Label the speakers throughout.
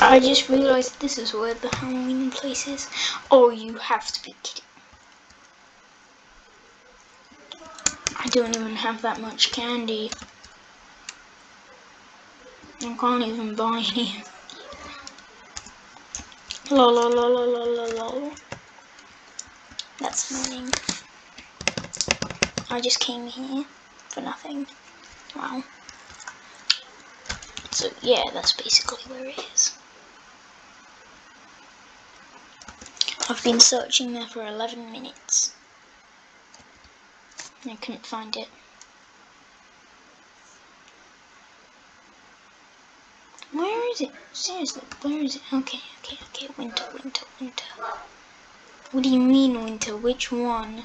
Speaker 1: I just realised this is where the Halloween place is. Oh, you have to be kidding. I don't even have that much candy. I can't even buy any. Lol, lol, lol. That's annoying. I just came here for nothing. Wow. So yeah, that's basically where it is. I've been searching there for 11 minutes. I couldn't find it. Where is it? Seriously, where is it? Okay, okay, okay. Winter, winter, winter. What do you mean winter? Which one?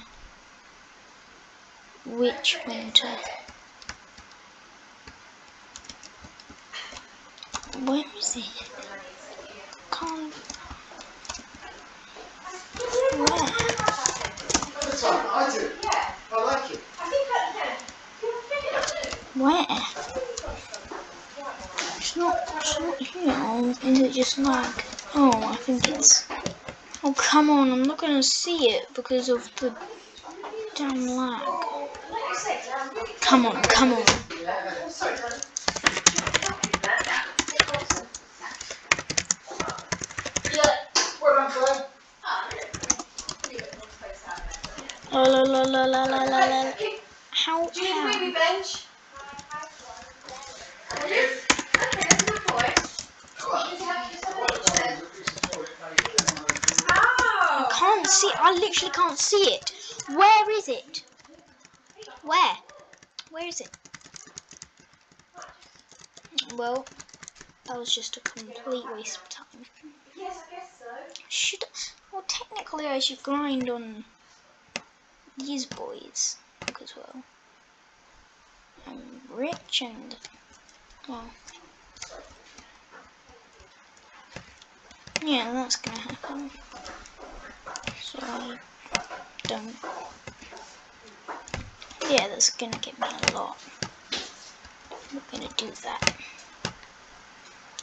Speaker 1: Which winter? Where is it? Can't.
Speaker 2: I do. Yeah. I like it.
Speaker 1: Where? It's not, it's not here. Or is it just like, oh, I think it's, oh come on, I'm not gonna see it because of the damn lag. Come on, come on.
Speaker 2: Well done, Claire.
Speaker 1: La la la la la la la la. How,
Speaker 3: Do you need a baby bench?
Speaker 1: Can't see, I literally can't see it. Where is it? Where? Where is it? Well, that was just a complete waste of time.
Speaker 3: Yes, I guess so.
Speaker 1: Should well technically I should grind on these boys as well. I'm rich and well Yeah, that's gonna happen. So I don't Yeah, that's gonna get me a lot. We're gonna do that.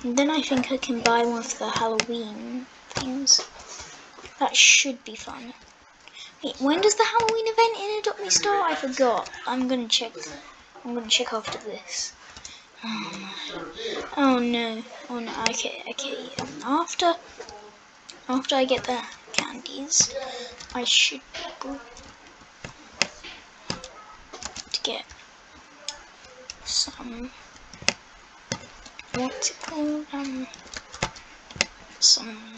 Speaker 1: And then I think I can buy one of the Halloween things. That should be fun. Wait, when does the Halloween event in Adopt Me start? I forgot. I'm gonna check. I'm gonna check after this. Oh, oh no. Oh no. Okay, okay. Um, after, after I get the candies, I should able to get some. What's it called? Um, some.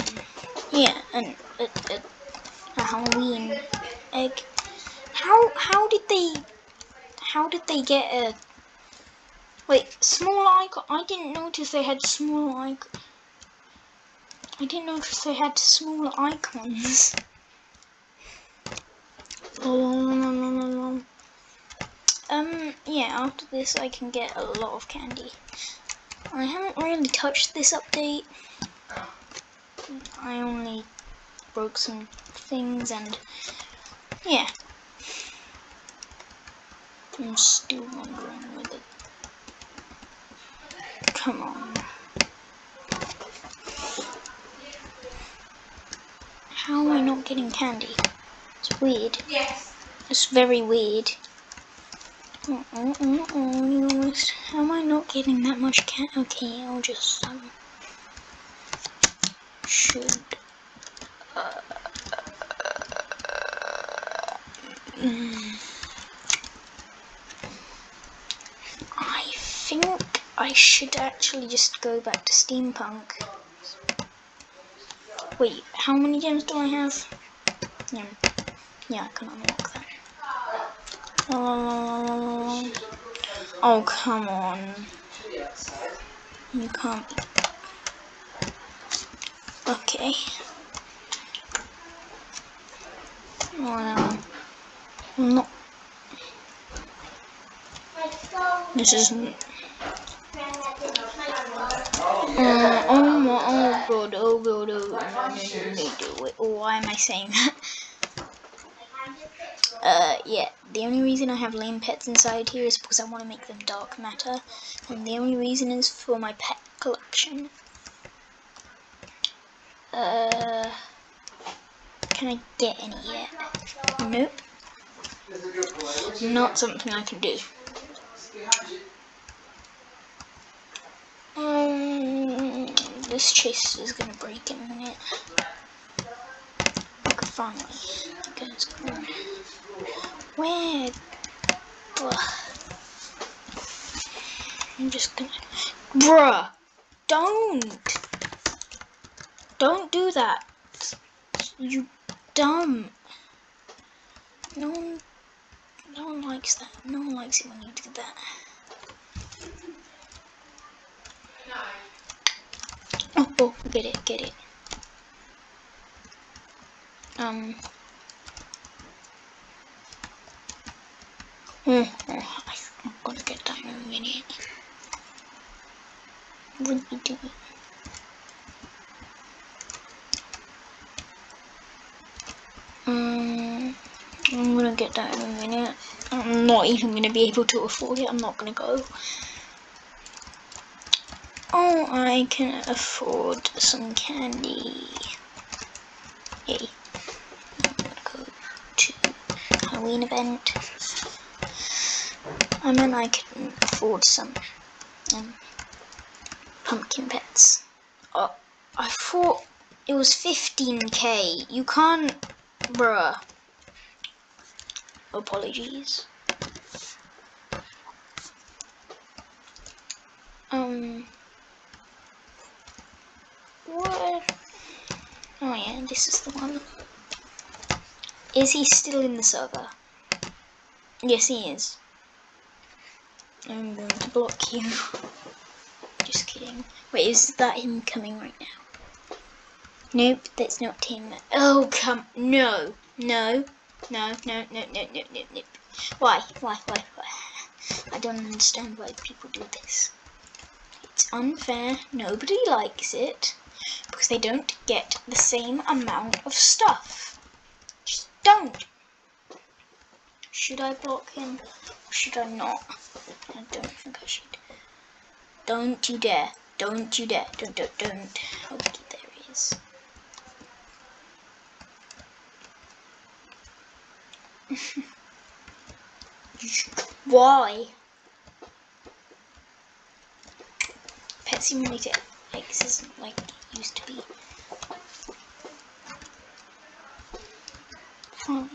Speaker 1: Yeah, and a, a, a Halloween egg. How how did they how did they get a wait small icon? I didn't notice they had small icon. I didn't notice they had small icons. Um, yeah, after this I can get a lot of candy. I haven't really touched this update. I only broke some things and yeah. I'm still wondering. Come on. How am I not getting candy? It's weird.
Speaker 3: Yes.
Speaker 1: It's very weird. Oh, oh, oh, oh, How am I not getting that much candy? Okay, I'll just um, should. Uh, mm. I think I should actually just go back to steampunk. Wait, how many gems do I have? Yeah, yeah, I can unlock that. Oh, oh come on. You can't. Okay. Oh no. This isn't. Uh, oh my, oh god, oh god, oh, no, wait, why am I saying that? Uh, yeah, the only reason I have lame pets inside here is because I want to make them dark matter, and the only reason is for my pet collection. Uh, can I get any yet? Nope. Not something I can do. Um, this chest is gonna break in a minute. Finally. Goes. Where? Ugh. I'm just gonna. Bruh! Don't! Don't do that! You dumb! No one no one likes that. No one likes it when you do that. Oh, oh, get it, get it. Um. Oh, oh, I'm gonna get that in a minute. What you doing? Um. I'm gonna get that in a minute. I'm not even gonna be able to afford it. I'm not gonna go. Oh, I can afford some candy. Yay. Go to Halloween event. I mean, I can afford some um, pumpkin pets. Oh, I thought it was 15k. You can't, bruh. Apologies. Um. What? Oh yeah, this is the one. Is he still in the server? Yes, he is. I'm going to block you. Just kidding. Wait, is that him coming right now? Nope, that's not him. Oh, come. No. No. No, no, no, no, no, no, no. Why? Why? Why? Why? I don't understand why people do this. It's unfair. Nobody likes it because they don't get the same amount of stuff. Just don't. Should I block him or should I not? I don't think I should. Don't you dare. Don't you dare. Don't, don't, don't. Okay, there he is. Why? Pet Simulator X isn't like it used to be.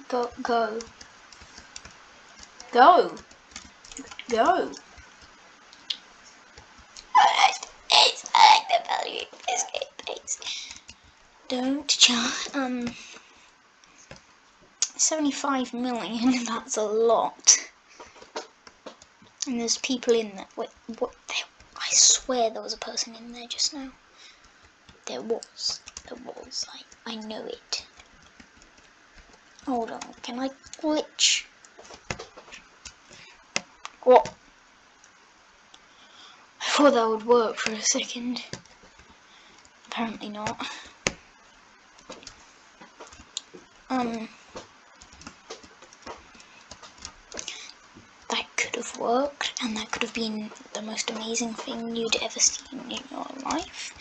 Speaker 1: Go, go. Go. Go. It's like the value of this game, please. Don't charge, um, 75 million, that's a lot. And there's people in there. Wait, what? I swear there was a person in there just now. There was. There was. I, I know it. Hold on. Can I glitch? What? I thought that would work for a second. Apparently not. Um. That could have worked, and that could have been the most amazing thing you'd ever seen in your life.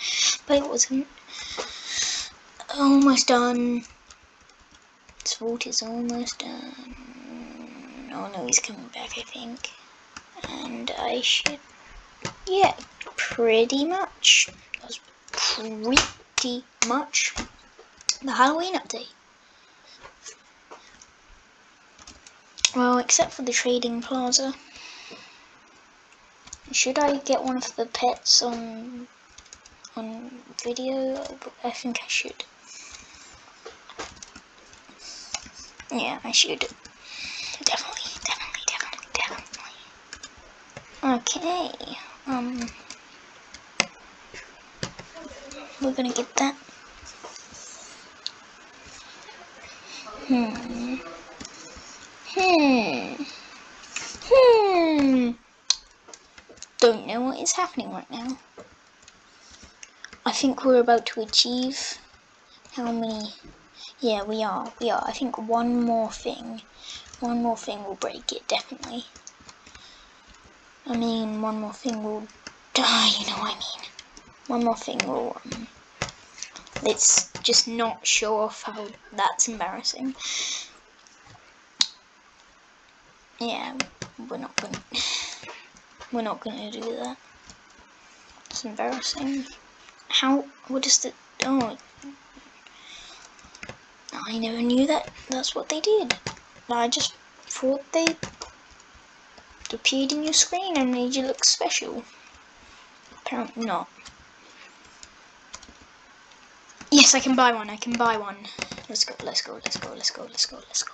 Speaker 1: But it wasn't. Almost done. Vault is almost done. Oh no, he's coming back, I think. And I should. Yeah, pretty much. That was pretty much the Halloween update. Well, except for the trading plaza. Should I get one of the pets on on video? I think I should. Yeah, I should. Definitely, definitely, definitely, definitely. Okay. Um we're gonna get that. Hmm. Hmm. Don't know what is happening right now. I think we're about to achieve how many? Yeah we are we are. I think one more thing one more thing will break it definitely. I mean one more thing will die you know what I mean? One more thing will um, Let's just not show off how that's embarrassing. Yeah, we're not gonna we're not gonna do that. It's embarrassing. How what is the oh I never knew that that's what they did. I just thought they appeared in your screen and made you look special. Apparently not. Yes, I can buy one, I can buy one. Let's go, let's go, let's go, let's go, let's go, let's go.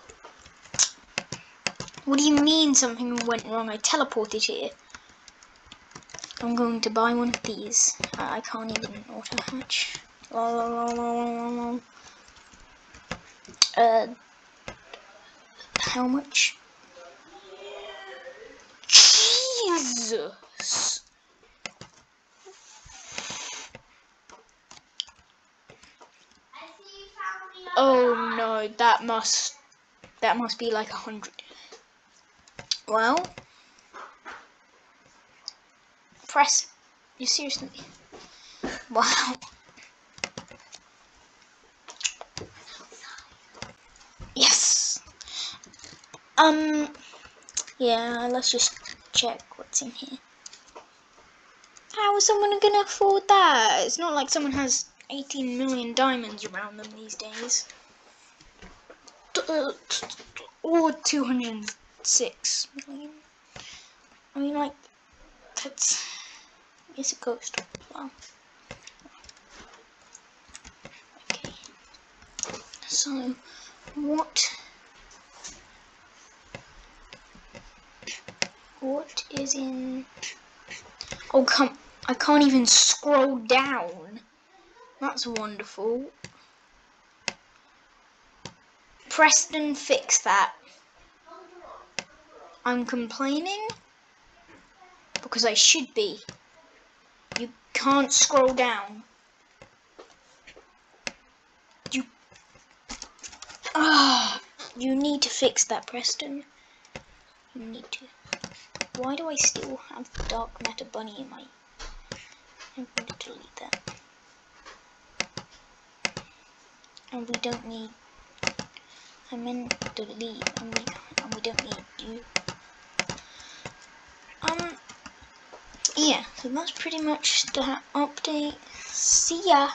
Speaker 1: What do you mean something went wrong? I teleported here. I'm going to buy one of these. I, I can't even auto hatch. Uh, how much? Jesus! Oh no, that must that must be like a hundred. Well, press. You seriously? Wow. Yes. Um. Yeah. Let's just check what's in here. How is someone gonna afford that? It's not like someone has 18 million diamonds around them these days. Or 206 million. I mean, like, that's. It's a ghost. Wow. Okay. So, what. What is in. Oh, come. I can't even scroll down. That's wonderful. Preston, fix that. I'm complaining because I should be. Can't scroll down. You. Ah, you need to fix that, Preston. You need to. Why do I still have the Dark Matter Bunny in my. I'm going to delete that. and we don't need I meant delete and we and we don't need you. Um yeah, so that's pretty much that update. See ya.